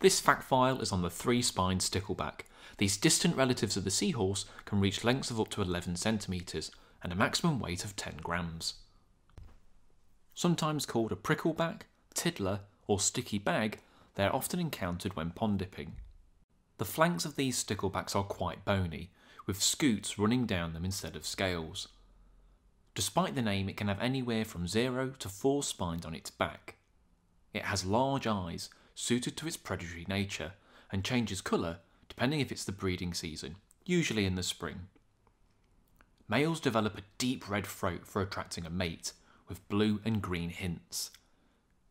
This fact file is on the three-spined stickleback. These distant relatives of the seahorse can reach lengths of up to 11 centimetres and a maximum weight of 10 grams. Sometimes called a prickleback, tiddler, or sticky bag, they are often encountered when pond dipping. The flanks of these sticklebacks are quite bony, with scutes running down them instead of scales. Despite the name, it can have anywhere from 0 to 4 spines on its back. It has large eyes, suited to its predatory nature, and changes colour depending if it's the breeding season, usually in the spring. Males develop a deep red throat for attracting a mate, with blue and green hints.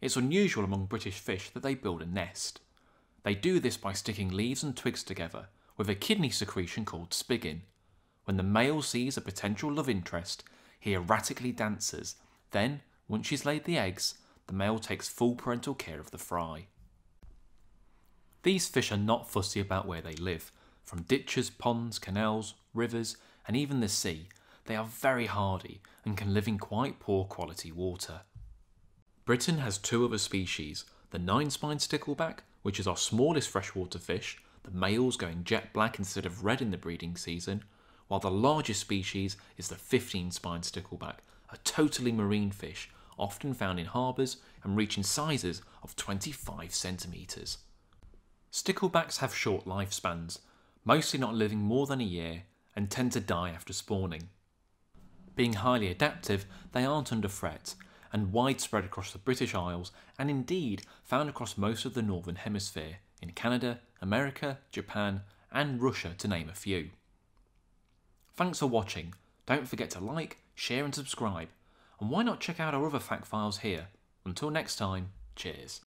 It's unusual among British fish that they build a nest. They do this by sticking leaves and twigs together with a kidney secretion called spiggin. When the male sees a potential love interest, he erratically dances. Then, once she's laid the eggs, the male takes full parental care of the fry. These fish are not fussy about where they live. From ditches, ponds, canals, rivers, and even the sea, they are very hardy and can live in quite poor quality water. Britain has two other species, the nine-spined stickleback, which is our smallest freshwater fish, the males going jet black instead of red in the breeding season, while the largest species is the 15-spined stickleback, a totally marine fish, often found in harbours and reaching sizes of 25 centimetres. Sticklebacks have short lifespans, mostly not living more than a year, and tend to die after spawning. Being highly adaptive, they aren't under threat, and widespread across the British Isles, and indeed found across most of the Northern Hemisphere, in Canada, America, Japan, and Russia to name a few. Thanks for watching. Don't forget to like, share and subscribe. And why not check out our other fact files here? Until next time, cheers.